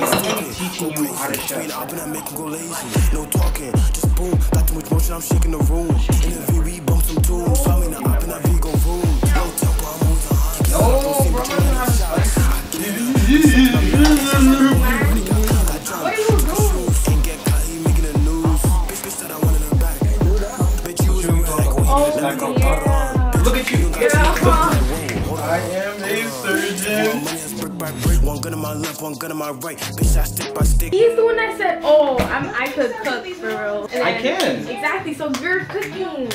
I'm teaching you how to chef. Up I make him go lazy. No talking, just boom. Got too much motion, I'm shaking the room. In the V, we bump some tunes. Money is brick by brick. One gun in my left, one gun in my right. Bitch, I stick by stick. He's the one that said, "Oh, I'm I could cook for real." And I can. Exactly. So you're cooking. Do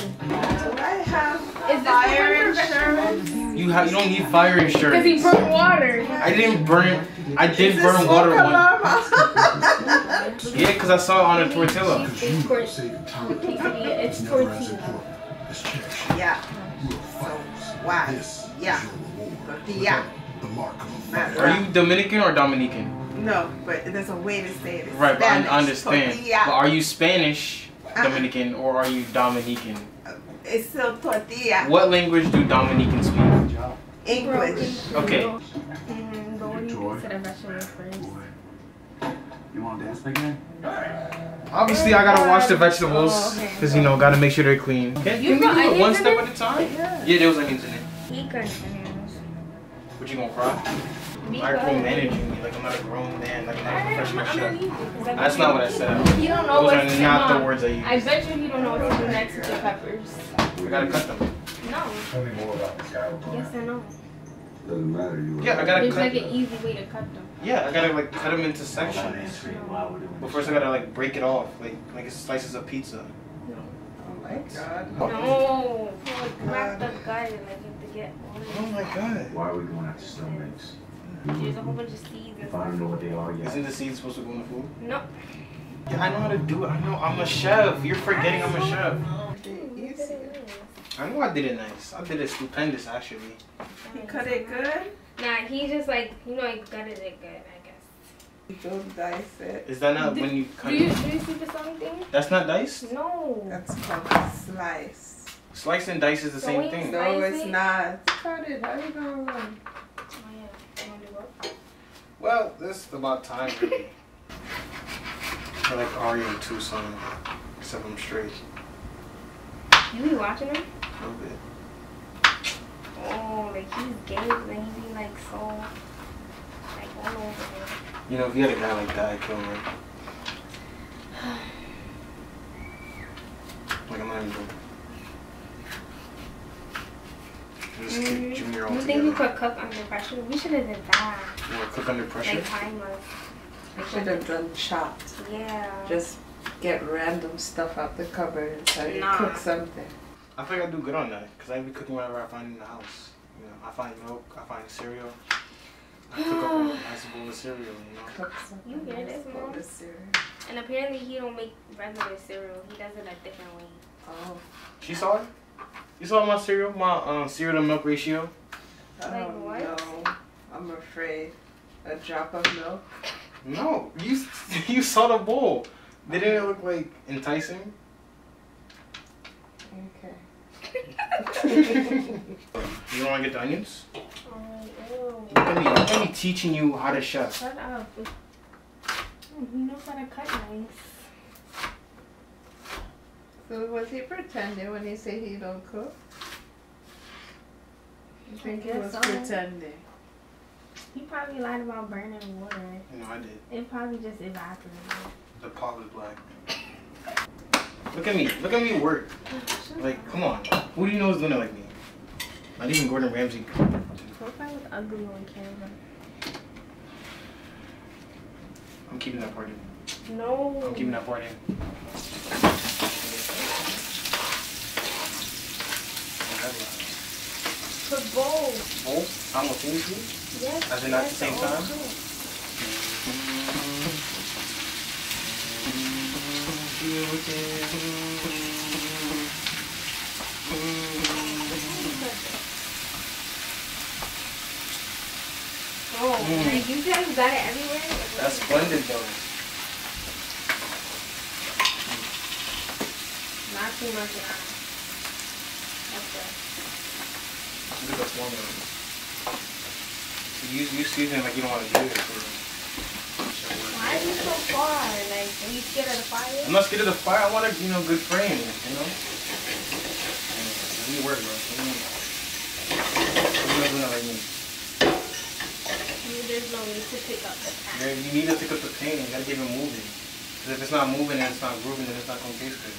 I have Is fire the one for vegetables? You have you don't need fire insurance. Because he insurance. burnt water. I didn't burn. I did burn water one. Yeah, because I saw it on a tortilla. It's tor- It's tortilla. yeah. So, why? Yeah. Tortilla. Not Are you Dominican or Dominican? No, but there's a way to say it. It's Right, but I understand. Tortilla. But are you Spanish Dominican or are you Dominican? It's still tortilla. What language do Dominicans speak? English. Okay. Mm, but what do you consider vegetables first? You want to dance again? Obviously, I gotta wash the vegetables Oh, because you know, gotta make sure they're clean. Can, You can we do it one step at a time? Yeah, there was onions in it. He could onions. What you gonna fry? Micromanaging me like I'm not a grown man, like I'm not a professional chef. That's not what I said. You don't know Those what are to not do. the words I use. I bet you you don't know what to do next with the peppers. We gotta cut them. No. Tell me more about this guy. Yes, I know. Doesn't matter. You Yeah, I gotta There's cut like an easy way to cut them. Yeah, I gotta like cut them into sections. But first, I gotta like break it off, like like it's slices of pizza. Oh Oh my god. No. Like, wrap the gut and like have to get all Oh my god! Why are we going after stomachs? it. There's a whole bunch of seeds If I don't know what they are yet. Isn't the seed supposed to go in the food? No. Yeah, I know how to do it. I know I'm a chef. You're forgetting I'm a chef. Easy. I know I did it nice. I did it stupendous actually. He cut it good. Nah, he just like, you know, he gutted it good, I guess. You don't dice it. Is that not when you cut Do you, it? do you see the song thing? That's not dice? No. That's called slice. Slice and dice is the So same thing. No, it's it. not. Cut it. How you gonna run? Oh, yeah. You wanna do what? Well, this is about time really. I like Aria too, son. Except I'm straight. You be watching him? A little bit. Oh, like he's gay, but then he be like so, like all. You know, if you had a guy like that, I'd kill him. Like, I'm not even joking. Just kick Junior Mm, You think you could cook under pressure? We should have did that. You wanna cook under pressure? Like time us. I should have done chopped. Yeah. Just get random stuff out the cupboard and try to Nah. cook something. I think I do good on that because I be cooking whatever I find in the house. You know, I find milk, I find cereal. I cook a nice bowl of cereal, you know. Cook. You hear this, Mom? cereal. and apparently he don't make regular cereal. He does it a different way. Oh. She saw it? You saw my cereal, my um, cereal to milk ratio? Oh what? no. I'm afraid. A drop of milk. No, you you saw the bowl. Didn't it look like enticing? Okay. You don't want to get the onions? Ew. Look at me, look at me teaching you how to chef. Shut up. He knows how to cut nice. So was he pretending when he said he don't cook? I think he was so. pretending. He probably lied about burning water. No, I did. It probably just evaporated. The pot was black. Look at me, look at me work. Like, come on. Who do you know is doing it like me? Not even Gordon Ramsay. What if I was ugly on camera? I'm keeping that part in. No. I'm keeping that part in. Put both. Both simultaneously? Yes. As in at the yes, same time? Oh, Mm. like you guys got it everywhere? That's blended though. Not too much now. That's good. Look at the formula. You use you season it like you don't want to do it for Are you so far? Like, are you scared of the fire? I'm not scared of the fire. I want a you know good frame. You know. Let me work, bro. Let me. Let me do that like me. You- There's no need to pick up the pan. Yeah, You need to pick up the paint. You gotta get it moving. Because if it's not moving and it's not grooving, then it's not gonna taste good.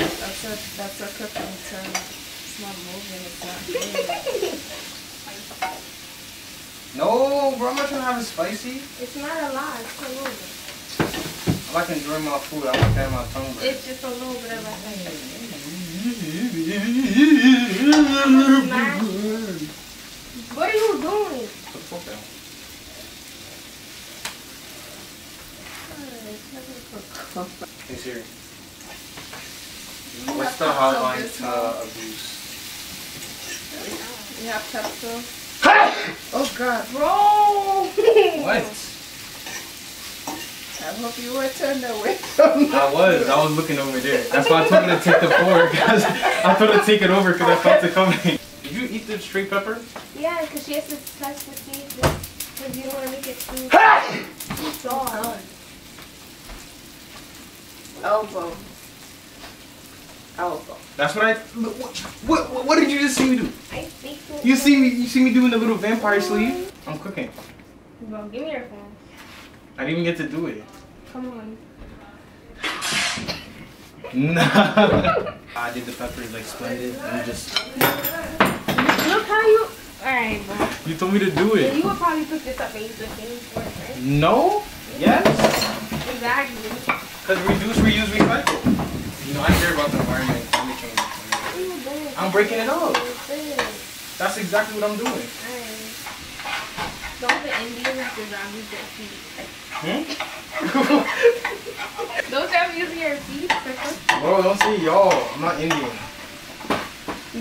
That's a that's a cooking term. It's not moving. It's not good. No, bro. I'm not trying to have it spicy. It's not a lot. It's a little bit. I like enjoying my food. I want to have my tongue break. It's just a little bit of a What are you doing? Put the fork down. Hey Siri. You What's the hotline Bismol? to abuse? You have Pepto. Oh God! Bro! What? I hope you were turned away from I was. I was looking over there. That's why I told her to take the fork. I told her to take it over because I felt it coming. Did you eat the straight pepper? Yeah, because she has to touch the seeds because you don't want to make it too, too soft. elbow. Elbow. That's what I. What, what, what did you just see me do? I think. You see me? You see me doing the little vampire sleeve? I'm cooking. Bro, give me your phone. I didn't even get to do it. Come on. Nah. I did the peppers like splendid. You just. Look how you. Alright, bro. You told me to do Yeah, it. you would probably pick this up and use the same fork, right? No. Yes. Exactly. Because reduce, reuse, recycle. You know, I care about the environment, climate change. What are you? I'm breaking it up. That's exactly what I'm doing. Alright. Don't the Indians design use their feet? Hmm? Don't use your feet for? Bro, don't say y'all. I'm not Indian.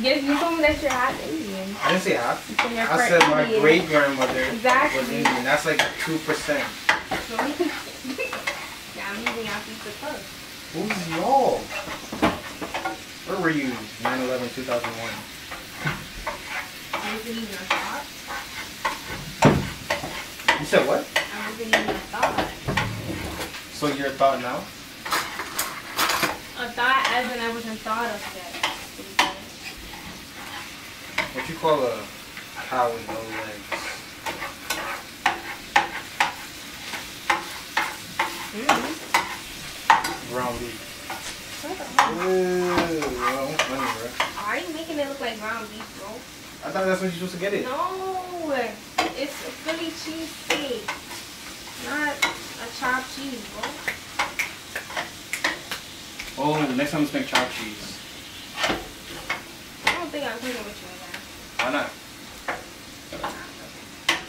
Yes, you told me that you're half Indian. I didn't say half. You said you're I said my Indian. great grandmother Exactly. was Indian. That's like 2%. Yeah, I'm using your feet to cook. Who's y'all? Where were you 9 11 2001? I wasn't even a thought. You said what? I wasn't even a thought. So you're a thought now? A thought as in I wasn't thought of yet. What you call a cow with no legs? Mm-hmm. Ground beef. What the hell? Ooh, well, I'm funny, bro. Why are you making it look like ground beef, bro? I thought that's what you're supposed to get it. No, it's a Philly cheese steak, not a chopped cheese, bro. Oh, next time let's make chopped cheese. I don't think I'm cooking with you in there. Why not?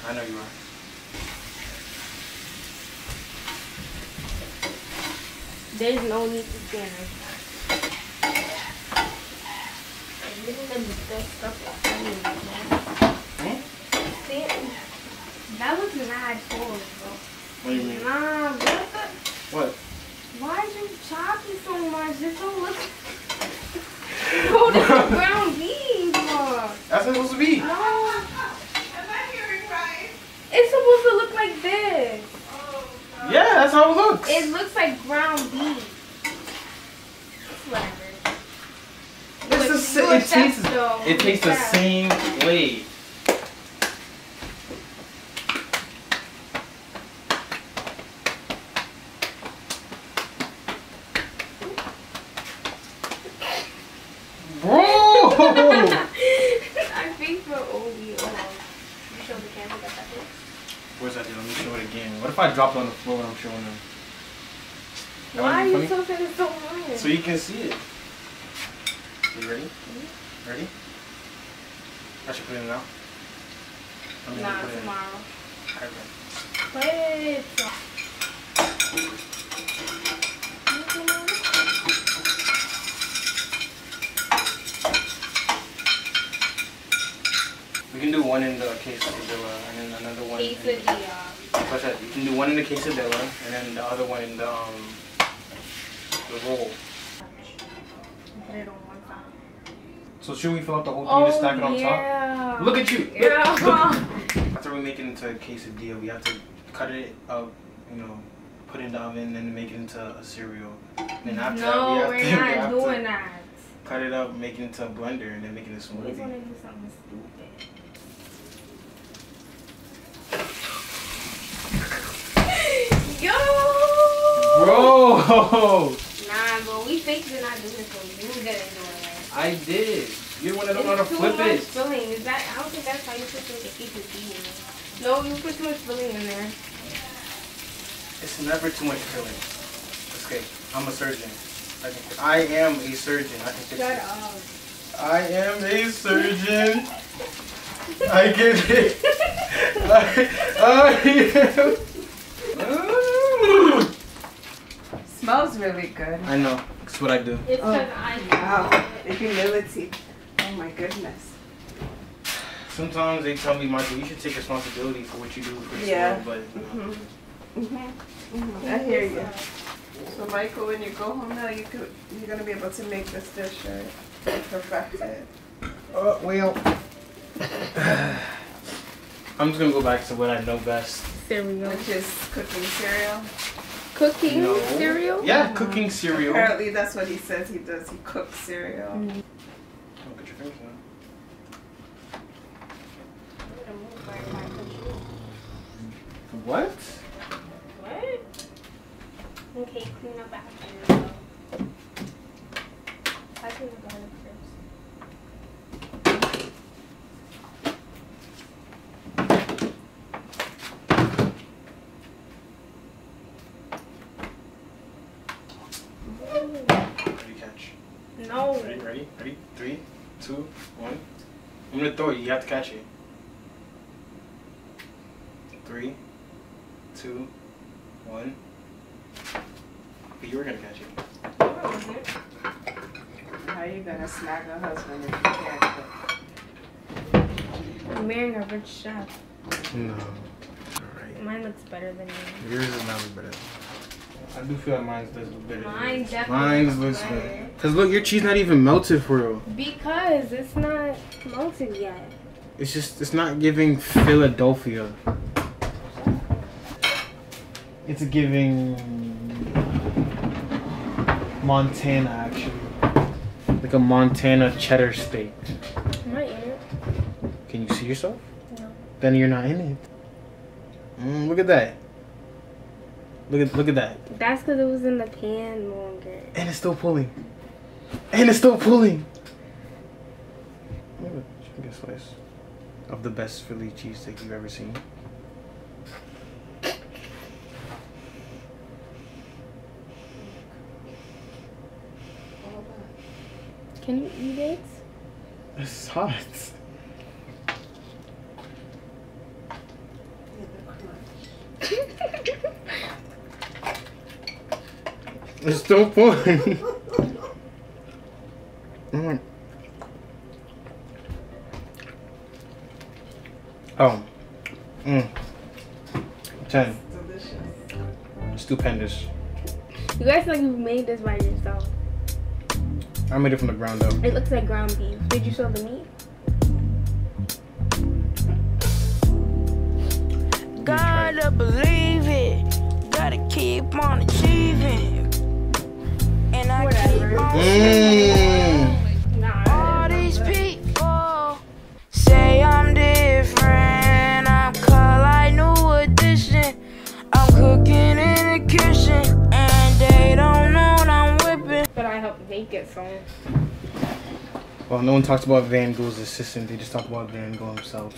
I know you are. There's no need to stand right now. And Look at the, the stuff that's funny, man. Hmm? Stand- That was mad cold, bro. What do you mean? Nah, what the? What? Why'd you chop it so much? This don't look. Bro, this is ground beef, bro. That's what it's supposed to be. No, Am I hearing right? it's supposed to look like this. Yeah, that's how it looks. It looks like ground beef. Whatever. It's You the a- sa- you a it tastes, though. it tastes the same way. Bro! I think for Obi, oh, you show the camera that that is. Where's that dude? Let me show it again. What if I drop it on the floor when I'm showing them? Why are you funny. tilting it so much? So you can see it. You ready? Ready? I should put it in now. I'm gonna Nah, put it in. tomorrow. Okay. Put. We can do one in the quesadilla and then another one. in- Quesadilla. What's? You can do one in the quesadilla and then the other one in the um the roll. Put it on one side. So should we fill up the whole thing and oh, stack it on top? Oh. Look at you. Look, Yeah. look. After we make it into a quesadilla, we have to cut it up, you know, put it in the oven, and make it into a cereal. Then after No, that, we're we have to, we not have doing to that. cut it up, make it into a blender, and then make it a smoothie. We want to do something stupid. Yo! Bro, Nah, bro, we faked it not doing this for you. You didn't it. I did. You're one that don't know how to It's too flip much it. filling. Is that? I don't think that's how you put the it eating. No, you put too much filling in there. It's never too much filling. Okay. I'm a surgeon. I, can, I am a surgeon. I can fix Shut it. up. I am a surgeon. I get it. I, I am. Smells really good. I know. That's what I do. It's Oh, because I Wow, the humility. Oh my goodness. Sometimes they tell me, Michael, you should take responsibility for what you do for this Yeah. world, but you know, Mhm. Mhm. I hear you. So Michael, when you go home now, you could you're gonna be able to make this dish right, perfect it. Uh, well, I'm just gonna go back to what I know best. cereal. Which is cooking cereal. Cooking No. cereal? Yeah, cooking cereal. Apparently that's what he says he does. He cooks cereal. Mm. Get your fingers out. What? What? Okay, clean up after yourself. I clean up garlic first. Ready, catch. No. Ready, ready, ready? Three, two, one. I'm gonna throw it. You have to catch it. Three, two, one. But you were gonna catch it. How you gonna snag a husband if you can't cook? I'm marrying a rich chef. No. Alright. Mine looks better than yours. Yours is not better. I do feel like mine does look better. Mine definitely Mine looks looks better. better. Cause look, your cheese not even melted for real. Because it's not melted yet. It's just, it's not giving Philadelphia. It's giving Montana actually. Like a Montana cheddar steak. Am I in it? Can you see yourself? No. Then you're not in it. Mm, look at that. Look at look at that. That's because it was in the pan longer. And it's still pulling. And it's still pulling. Look at get a slice of the best Philly cheesesteak you've ever seen. Can you eat it? It's hot. It's still pulling. Mm. Oh. Mm. Ten. Delicious. Stupendous. You guys like you made this by yourself. I made it from the ground up. It looks like ground beef. Did you sell the meat? Gotta believe one talks about Van Gogh's assistant. They just talk about Van Gogh himself.